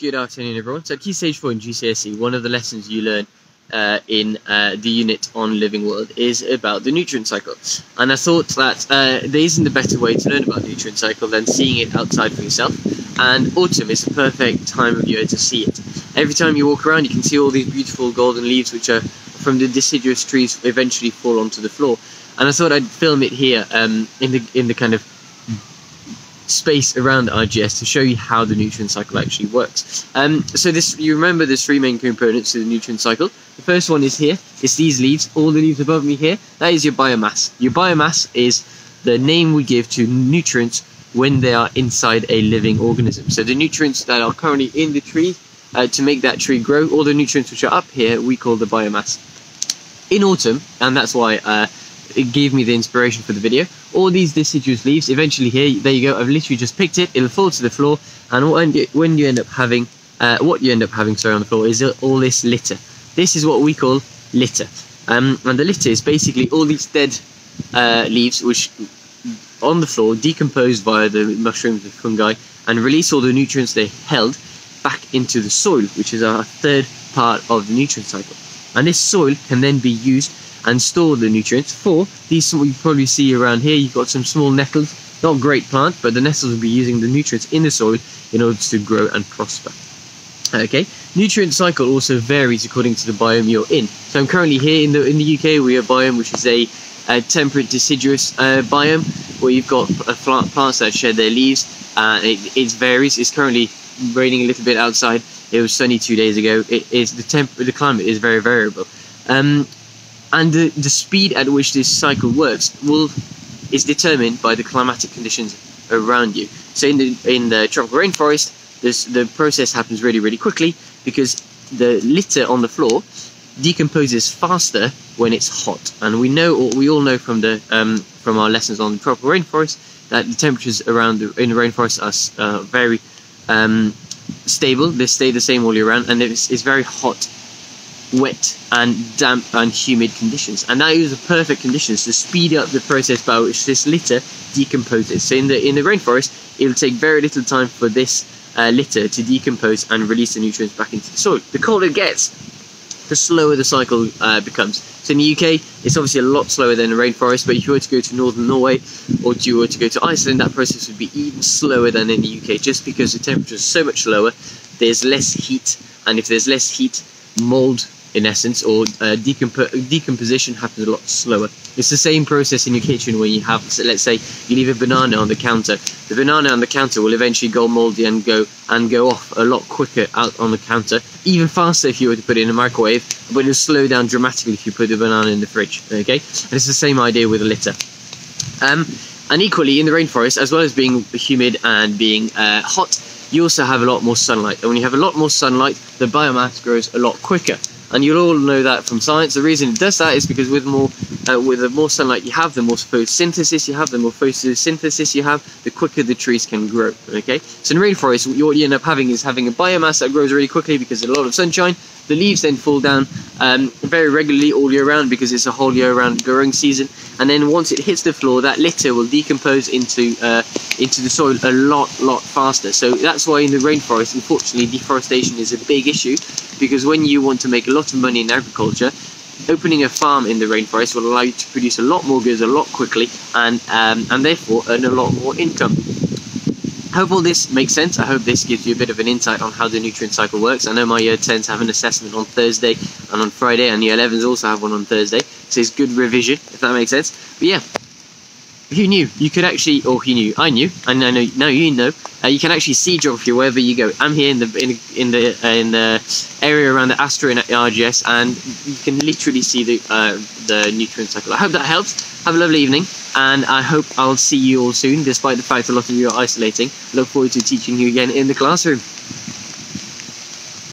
Good afternoon, everyone. So, Key Stage 4 in GCSE, one of the lessons you learn uh, in uh, the unit on Living World is about the nutrient cycle. And I thought that uh, there isn't a better way to learn about nutrient cycle than seeing it outside for yourself. And autumn is the perfect time of year to see it. Every time you walk around, you can see all these beautiful golden leaves, which are from the deciduous trees, eventually fall onto the floor. And I thought I'd film it here um, in the in the kind of space around RGS to show you how the nutrient cycle actually works. Um, so this, you remember there's three main components to the nutrient cycle. The first one is here, it's these leaves, all the leaves above me here, that is your biomass. Your biomass is the name we give to nutrients when they are inside a living organism. So the nutrients that are currently in the tree uh, to make that tree grow, all the nutrients which are up here, we call the biomass. In autumn, and that's why uh, it gave me the inspiration for the video. All these deciduous leaves, eventually here, there you go, I've literally just picked it, it'll fall to the floor, and when you, when you end up having, uh, what you end up having, sorry, on the floor is all this litter. This is what we call litter. Um, and the litter is basically all these dead uh, leaves, which on the floor decompose via the mushrooms and fungi and release all the nutrients they held back into the soil, which is our third part of the nutrient cycle. And this soil can then be used and store the nutrients. For these you probably see around here you've got some small nettles. Not great plant but the nettles will be using the nutrients in the soil in order to grow and prosper. Okay nutrient cycle also varies according to the biome you're in. So i'm currently here in the in the uk we have biome which is a, a temperate deciduous uh, biome where you've got plants that shed their leaves it, it varies. It's currently raining a little bit outside. It was sunny two days ago. It is the temp the climate is very variable. Um, and the, the speed at which this cycle works will is determined by the climatic conditions around you. So in the in the tropical rainforest, this the process happens really really quickly because the litter on the floor decomposes faster when it's hot, and we know or we all know from the um, from our lessons on the tropical rainforest that the temperatures around the, in the rainforest are uh, very um, stable. They stay the same all year round, and it's, it's very hot wet and damp and humid conditions. And that is the perfect conditions to speed up the process by which this litter decomposes. So in the in the rainforest it'll take very little time for this uh, litter to decompose and release the nutrients back into the soil. The colder it gets the slower the cycle uh, becomes. So in the UK it's obviously a lot slower than the rainforest but if you were to go to northern Norway or if you were to go to Iceland that process would be even slower than in the UK just because the temperature is so much lower there's less heat. And if there's less heat mold in essence, or uh, decomp- decomposition happens a lot slower. It's the same process in your kitchen when you have, let's say, you leave a banana on the counter. The banana on the counter will eventually go moldy and go and go off a lot quicker out on the counter, even faster if you were to put it in a microwave, but it'll slow down dramatically if you put the banana in the fridge. Okay, and it's the same idea with litter. Um, and equally in the rainforest, as well as being humid and being uh, hot, you also have a lot more sunlight. And when you have a lot more sunlight, the biomass grows a lot quicker and you'll all know that from science. The reason it does that is because with more uh, with the more sunlight you have, the more photosynthesis you have, the more photosynthesis you have, the quicker the trees can grow. Okay, so in rainforest, what you end up having is having a biomass that grows really quickly because there's a lot of sunshine. The leaves then fall down um, very regularly all year round because it's a whole year round growing season. And then once it hits the floor, that litter will decompose into uh, into the soil a lot lot faster. So that's why in the rainforest, unfortunately, deforestation is a big issue because when you want to make a lot of money in agriculture, opening a farm in the rainforest will allow you to produce a lot more goods a lot quickly and um, and therefore earn a lot more income. I hope all this makes sense. I hope this gives you a bit of an insight on how the nutrient cycle works. I know my year 10s have an assessment on Thursday and on Friday, and year 11s also have one on Thursday. So it's good revision, if that makes sense. But yeah, who knew you could actually, or who knew? I knew, and I know now you know. Uh, you can actually see geography wherever you go. I'm here in the in, in the uh, in the area around the Astra in RGS, and you can literally see the uh, the nutrient cycle. I hope that helps. Have a lovely evening, and I hope I'll see you all soon, despite the fact a lot of you are isolating. Look forward to teaching you again in the classroom.